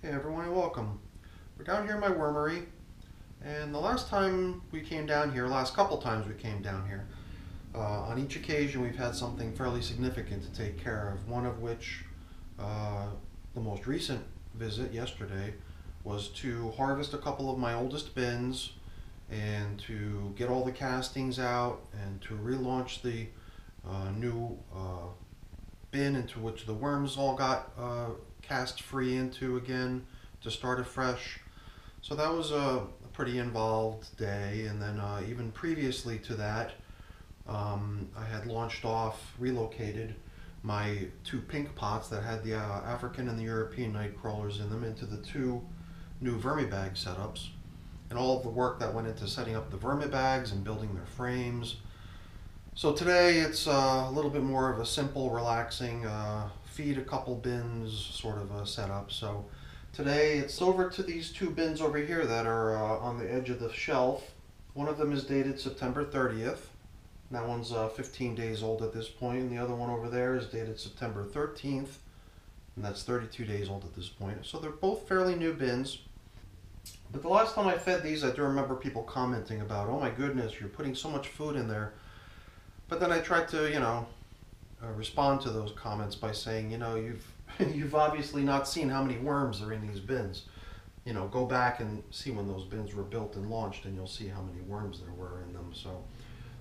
Hey everyone and welcome. We're down here in my wormery and the last time we came down here, last couple times we came down here, uh, on each occasion we've had something fairly significant to take care of. One of which, uh, the most recent visit yesterday, was to harvest a couple of my oldest bins and to get all the castings out and to relaunch the uh, new uh, bin into which the worms all got uh, cast free into again to start afresh. So that was a, a pretty involved day, and then uh, even previously to that, um, I had launched off, relocated my two pink pots that had the uh, African and the European night crawlers in them into the two new vermibag setups, and all of the work that went into setting up the vermibags and building their frames. So today it's uh, a little bit more of a simple, relaxing, uh, feed a couple bins sort of a setup. So today it's over to these two bins over here that are uh, on the edge of the shelf. One of them is dated September 30th. That one's uh, 15 days old at this point, and the other one over there is dated September 13th, and that's 32 days old at this point. So they're both fairly new bins. But the last time I fed these, I do remember people commenting about, oh my goodness, you're putting so much food in there. But then I tried to, you know, uh, respond to those comments by saying, you know, you've you've obviously not seen how many worms are in these bins. You know, go back and see when those bins were built and launched, and you'll see how many worms there were in them. So.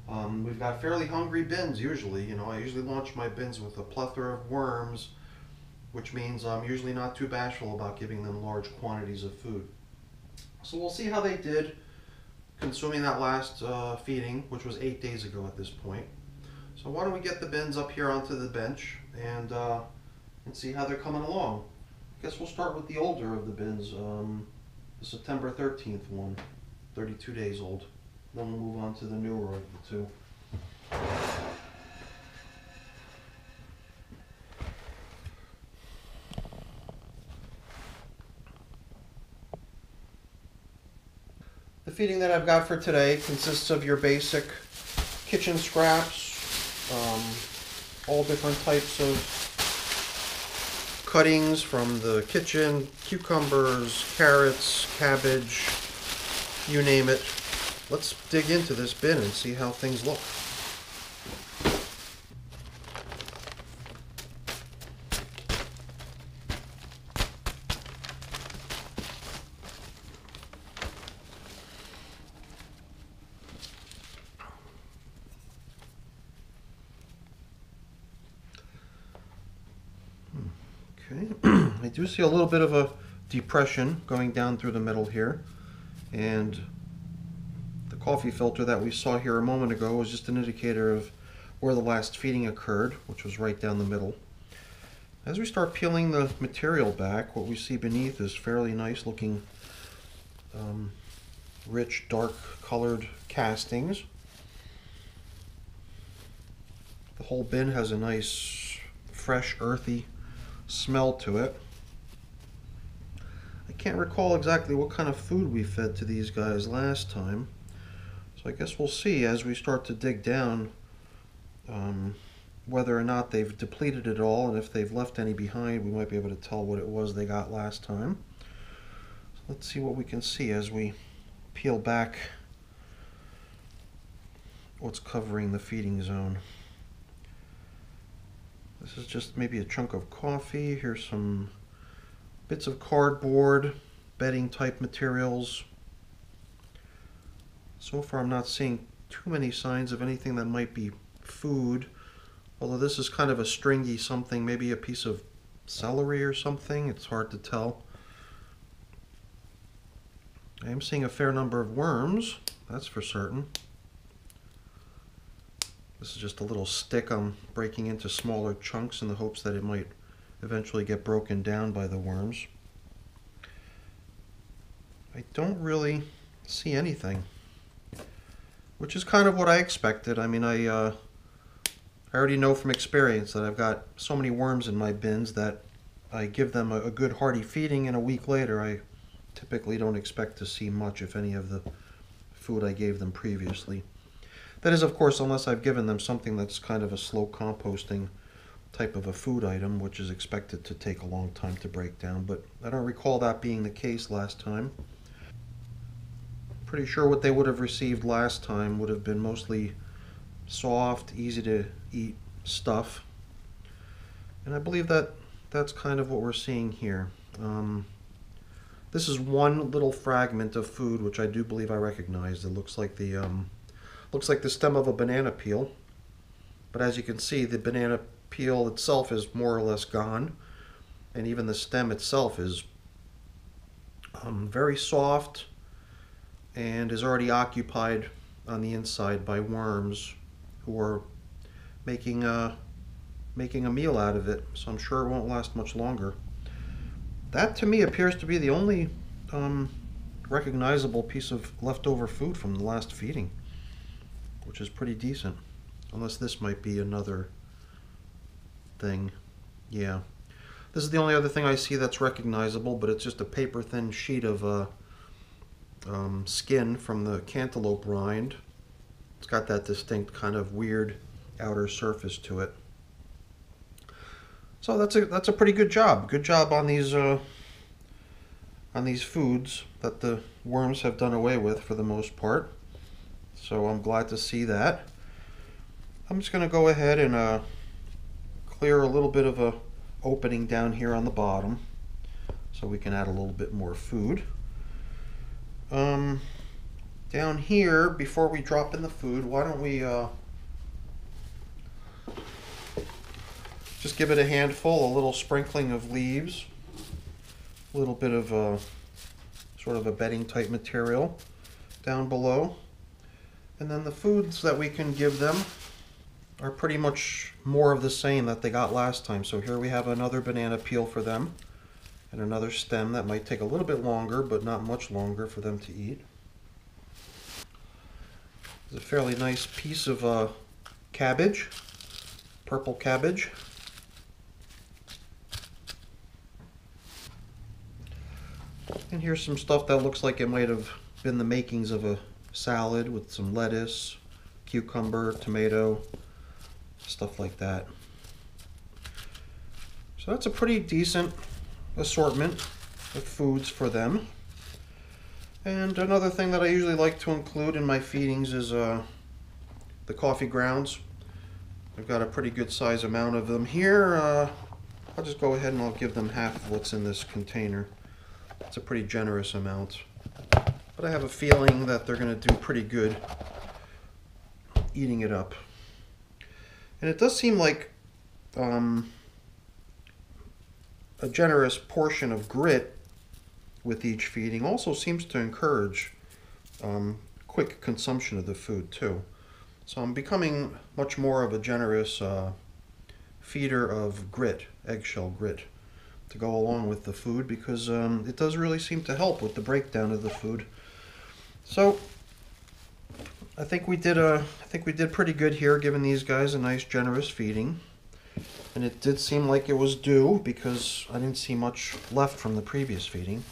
Um, we've got fairly hungry bins usually. You know, I usually launch my bins with a plethora of worms, which means I'm usually not too bashful about giving them large quantities of food. So we'll see how they did consuming that last uh, feeding, which was eight days ago at this point. So why don't we get the bins up here onto the bench and uh, and see how they're coming along. I guess we'll start with the older of the bins, um, the September 13th one, 32 days old. Then we'll move on to the newer of the two. The feeding that I've got for today consists of your basic kitchen scraps, um, all different types of cuttings from the kitchen, cucumbers, carrots, cabbage, you name it. Let's dig into this bin and see how things look. Okay, I do see a little bit of a depression going down through the middle here. And the coffee filter that we saw here a moment ago was just an indicator of where the last feeding occurred, which was right down the middle. As we start peeling the material back, what we see beneath is fairly nice looking um, rich, dark colored castings. The whole bin has a nice, fresh, earthy smell to it. I can't recall exactly what kind of food we fed to these guys last time. So I guess we'll see as we start to dig down um, whether or not they've depleted it all and if they've left any behind we might be able to tell what it was they got last time. So let's see what we can see as we peel back what's covering the feeding zone. This is just maybe a chunk of coffee. Here's some bits of cardboard, bedding type materials. So far I'm not seeing too many signs of anything that might be food. Although this is kind of a stringy something, maybe a piece of celery or something. It's hard to tell. I am seeing a fair number of worms, that's for certain. This is just a little stick I'm breaking into smaller chunks in the hopes that it might eventually get broken down by the worms. I don't really see anything, which is kind of what I expected. I mean, I, uh, I already know from experience that I've got so many worms in my bins that I give them a, a good hearty feeding and a week later I typically don't expect to see much, if any, of the food I gave them previously. That is, of course, unless I've given them something that's kind of a slow composting type of a food item, which is expected to take a long time to break down, but I don't recall that being the case last time. Pretty sure what they would have received last time would have been mostly soft, easy to eat stuff. And I believe that that's kind of what we're seeing here. Um, this is one little fragment of food which I do believe I recognize. It looks like the um, looks like the stem of a banana peel, but as you can see, the banana peel itself is more or less gone, and even the stem itself is um, very soft and is already occupied on the inside by worms who are making a making a meal out of it. So I'm sure it won't last much longer. That to me appears to be the only um, recognizable piece of leftover food from the last feeding, which is pretty decent. Unless this might be another thing. Yeah. This is the only other thing I see that's recognizable, but it's just a paper thin sheet of uh, um, skin from the cantaloupe rind. It's got that distinct kind of weird outer surface to it. So that's a that's a pretty good job. Good job on these uh, on these foods that the worms have done away with for the most part. So I'm glad to see that. I'm just going to go ahead and uh, clear a little bit of a opening down here on the bottom so we can add a little bit more food. Um, down here, before we drop in the food, why don't we uh, just give it a handful, a little sprinkling of leaves, a little bit of a, sort of a bedding type material down below. And then the foods that we can give them are pretty much more of the same that they got last time. So here we have another banana peel for them and another stem that might take a little bit longer, but not much longer for them to eat. It's a fairly nice piece of uh, cabbage, purple cabbage. And here's some stuff that looks like it might have been the makings of a salad with some lettuce, cucumber, tomato, stuff like that. So that's a pretty decent assortment of foods for them. And another thing that I usually like to include in my feedings is uh, the coffee grounds. I've got a pretty good size amount of them here. Uh, I'll just go ahead and I'll give them half of what's in this container. It's a pretty generous amount. But I have a feeling that they're going to do pretty good eating it up. And it does seem like um, a generous portion of grit with each feeding also seems to encourage um, quick consumption of the food too. So I'm becoming much more of a generous uh, feeder of grit, eggshell grit, to go along with the food because um, it does really seem to help with the breakdown of the food. So I think we did a, I think we did pretty good here, giving these guys a nice generous feeding. And it did seem like it was due because I didn't see much left from the previous feeding.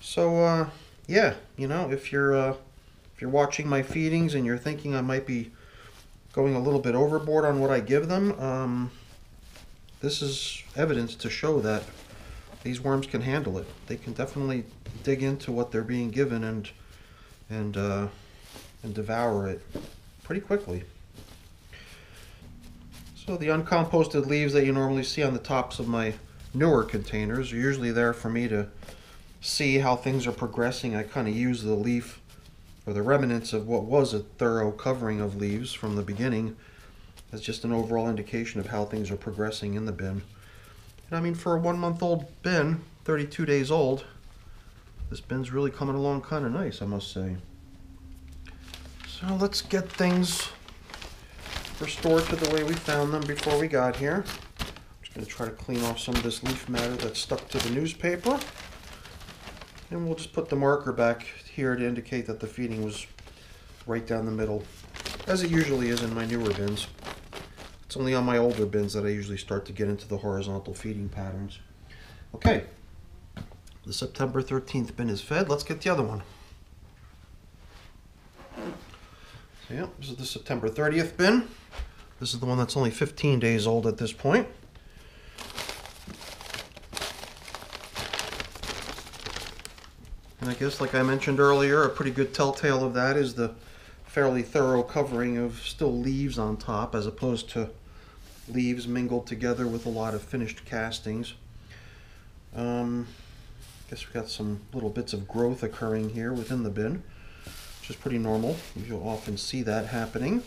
So uh, yeah, you know, if you're uh, if you're watching my feedings and you're thinking I might be going a little bit overboard on what I give them, um, this is evidence to show that these worms can handle it. They can definitely dig into what they're being given and and uh, and devour it pretty quickly. So the uncomposted leaves that you normally see on the tops of my newer containers are usually there for me to see how things are progressing. I kind of use the leaf or the remnants of what was a thorough covering of leaves from the beginning as just an overall indication of how things are progressing in the bin. And I mean, for a one month old bin, 32 days old, this bin's really coming along kind of nice, I must say. So let's get things restored to the way we found them before we got here. I'm just going to try to clean off some of this leaf matter that's stuck to the newspaper. And we'll just put the marker back here to indicate that the feeding was right down the middle, as it usually is in my newer bins. It's only on my older bins that I usually start to get into the horizontal feeding patterns. Okay, the September 13th bin is fed. Let's get the other one. So, yeah, this is the September 30th bin. This is the one that's only 15 days old at this point. And I guess, like I mentioned earlier, a pretty good telltale of that is the fairly thorough covering of still leaves on top as opposed to leaves mingled together with a lot of finished castings. Um, guess we got some little bits of growth occurring here within the bin, which is pretty normal. You'll often see that happening.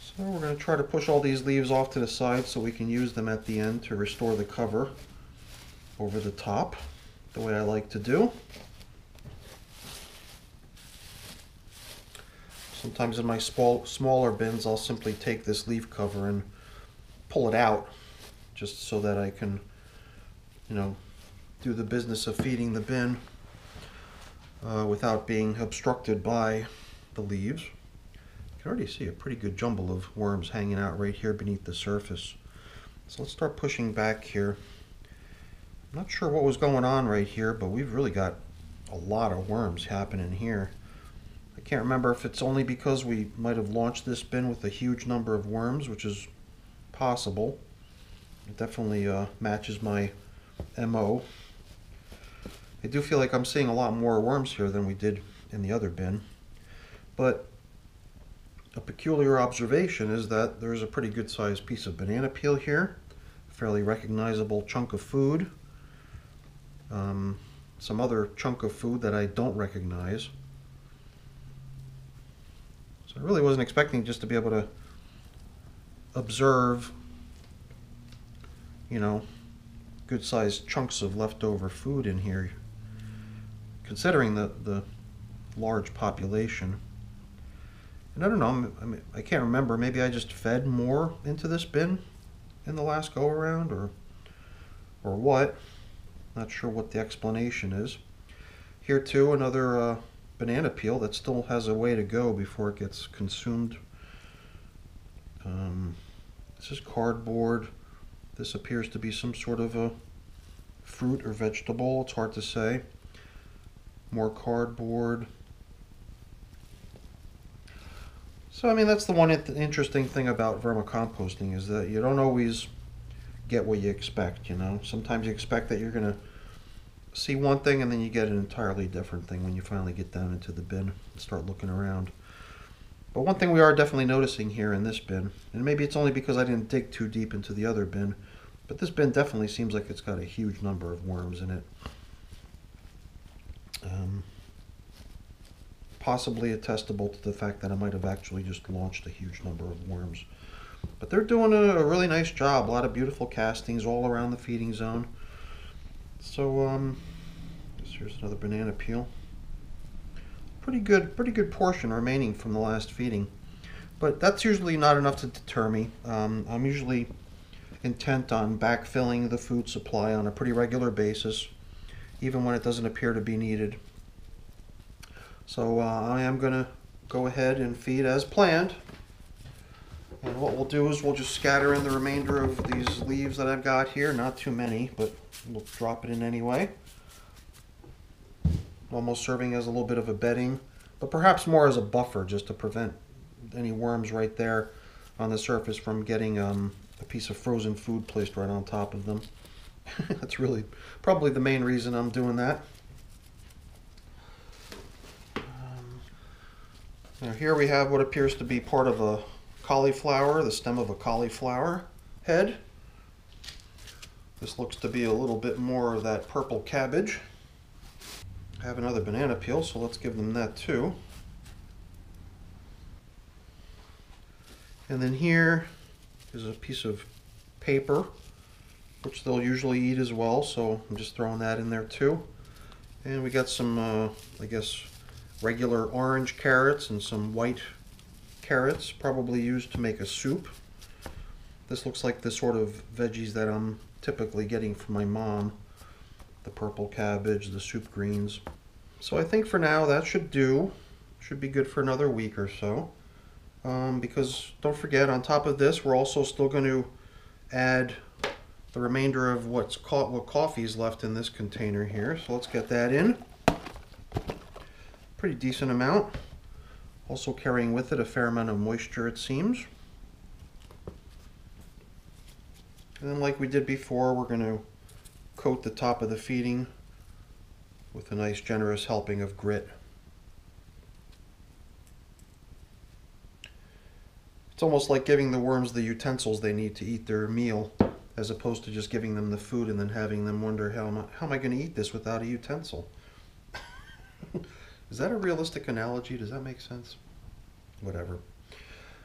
So we're going to try to push all these leaves off to the side so we can use them at the end to restore the cover over the top, the way I like to do. Sometimes in my small, smaller bins, I'll simply take this leaf cover and pull it out just so that I can, you know, do the business of feeding the bin uh, without being obstructed by the leaves. You can already see a pretty good jumble of worms hanging out right here beneath the surface. So let's start pushing back here. I'm not sure what was going on right here, but we've really got a lot of worms happening here. I can't remember if it's only because we might have launched this bin with a huge number of worms, which is possible. It definitely uh, matches my MO. I do feel like I'm seeing a lot more worms here than we did in the other bin. But a peculiar observation is that there's a pretty good sized piece of banana peel here, fairly recognizable chunk of food, um, some other chunk of food that I don't recognize. So I really wasn't expecting just to be able to observe, you know, good sized chunks of leftover food in here, considering the, the large population. And I don't know, I, mean, I can't remember, maybe I just fed more into this bin in the last go around or, or what. Not sure what the explanation is. Here too, another uh, banana peel that still has a way to go before it gets consumed. Um, this is cardboard. This appears to be some sort of a fruit or vegetable. It's hard to say. More cardboard. So, I mean, that's the one interesting thing about vermicomposting is that you don't always get what you expect, you know. Sometimes you expect that you're going to see one thing and then you get an entirely different thing when you finally get down into the bin and start looking around. But one thing we are definitely noticing here in this bin, and maybe it's only because I didn't dig too deep into the other bin, but this bin definitely seems like it's got a huge number of worms in it. Um, possibly attestable to the fact that I might have actually just launched a huge number of worms. But they're doing a, a really nice job. A lot of beautiful castings all around the feeding zone. So, um, here's another banana peel pretty good, pretty good portion remaining from the last feeding. But that's usually not enough to deter me. Um, I'm usually intent on backfilling the food supply on a pretty regular basis, even when it doesn't appear to be needed. So uh, I am going to go ahead and feed as planned. And what we'll do is we'll just scatter in the remainder of these leaves that I've got here. Not too many, but we'll drop it in anyway almost serving as a little bit of a bedding, but perhaps more as a buffer just to prevent any worms right there on the surface from getting um, a piece of frozen food placed right on top of them. That's really probably the main reason I'm doing that. Um, now here we have what appears to be part of a cauliflower, the stem of a cauliflower head. This looks to be a little bit more of that purple cabbage I have another banana peel, so let's give them that too. And then here is a piece of paper, which they'll usually eat as well, so I'm just throwing that in there too. And we got some, uh, I guess, regular orange carrots and some white carrots, probably used to make a soup. This looks like the sort of veggies that I'm typically getting from my mom the purple cabbage, the soup greens. So I think for now that should do. Should be good for another week or so. Um, because don't forget, on top of this, we're also still going to add the remainder of what's caught, what coffee is left in this container here. So let's get that in. Pretty decent amount. Also carrying with it a fair amount of moisture, it seems. And then like we did before, we're going to coat the top of the feeding with a nice generous helping of grit. It's almost like giving the worms the utensils they need to eat their meal, as opposed to just giving them the food and then having them wonder how am I, how am I going to eat this without a utensil? Is that a realistic analogy? Does that make sense? Whatever.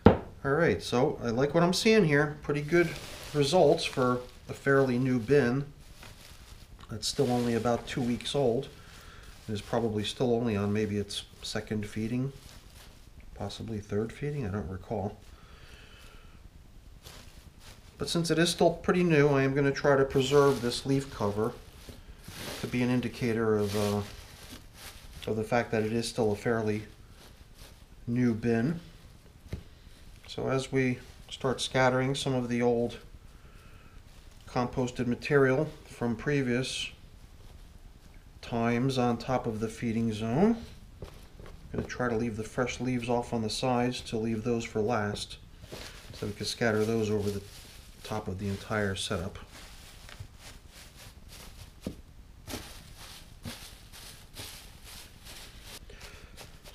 All right, so I like what I'm seeing here. Pretty good results for a fairly new bin. It's still only about two weeks old. It is probably still only on maybe its second feeding, possibly third feeding, I don't recall. But since it is still pretty new, I am going to try to preserve this leaf cover to be an indicator of, uh, of the fact that it is still a fairly new bin. So as we start scattering some of the old composted material from previous times on top of the feeding zone. I'm going to try to leave the fresh leaves off on the sides to leave those for last so we can scatter those over the top of the entire setup.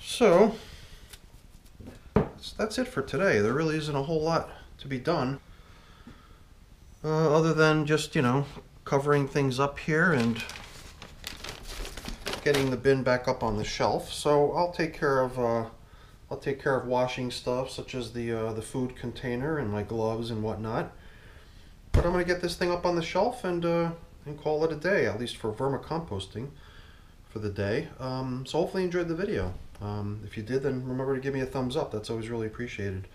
So, that's, it for today. There really isn't a whole lot to be done. Uh, other than just, you know, covering things up here and getting the bin back up on the shelf. So I'll take care of uh, I'll take care of washing stuff such as the uh, the food container and my gloves and whatnot. But I'm gonna get this thing up on the shelf and uh, and call it a day, at least for vermicomposting for the day. Um, so hopefully you enjoyed the video. Um, if you did, then remember to give me a thumbs up. That's always really appreciated.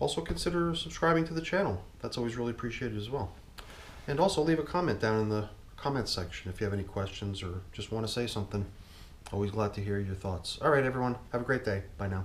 Also consider subscribing to the channel. That's always really appreciated as well. And also leave a comment down in the comments section if you have any questions or just want to say something. Always glad to hear your thoughts. All right, everyone. Have a great day. Bye now.